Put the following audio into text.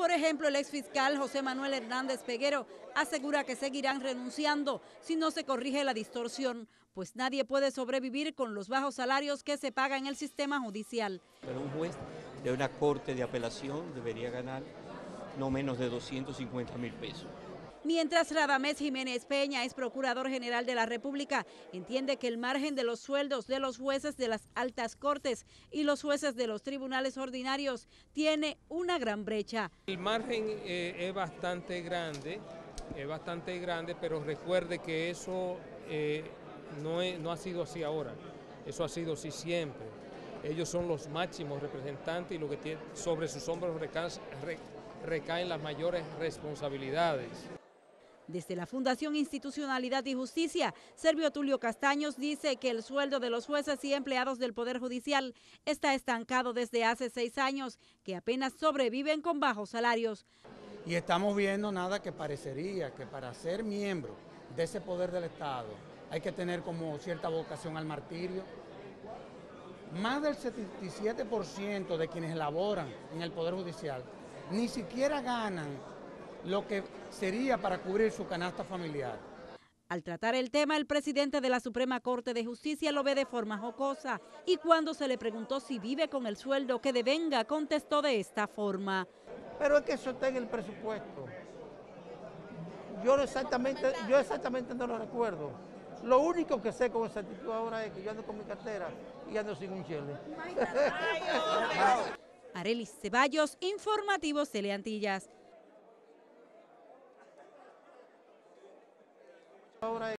Por ejemplo, el exfiscal José Manuel Hernández Peguero asegura que seguirán renunciando si no se corrige la distorsión, pues nadie puede sobrevivir con los bajos salarios que se pagan en el sistema judicial. Pero un juez de una corte de apelación debería ganar no menos de 250 mil pesos. Mientras Radamés Jiménez Peña es Procurador General de la República, entiende que el margen de los sueldos de los jueces de las altas cortes y los jueces de los tribunales ordinarios tiene una gran brecha. El margen eh, es bastante grande, es bastante grande, pero recuerde que eso eh, no, no ha sido así ahora, eso ha sido así siempre. Ellos son los máximos representantes y lo que tiene, sobre sus hombros recaen las mayores responsabilidades. Desde la Fundación Institucionalidad y Justicia, Servio Tulio Castaños dice que el sueldo de los jueces y empleados del Poder Judicial está estancado desde hace seis años, que apenas sobreviven con bajos salarios. Y estamos viendo nada que parecería que para ser miembro de ese poder del Estado hay que tener como cierta vocación al martirio. Más del 77% de quienes laboran en el Poder Judicial ni siquiera ganan lo que sería para cubrir su canasta familiar. Al tratar el tema, el presidente de la Suprema Corte de Justicia lo ve de forma jocosa y cuando se le preguntó si vive con el sueldo que devenga, contestó de esta forma. Pero es que eso está en el presupuesto. Yo exactamente, yo exactamente no lo recuerdo. Lo único que sé con exactitud ahora es que yo ando con mi cartera y ando sin un chile. Arelis Ceballos, Informativos Teleantillas. Ahora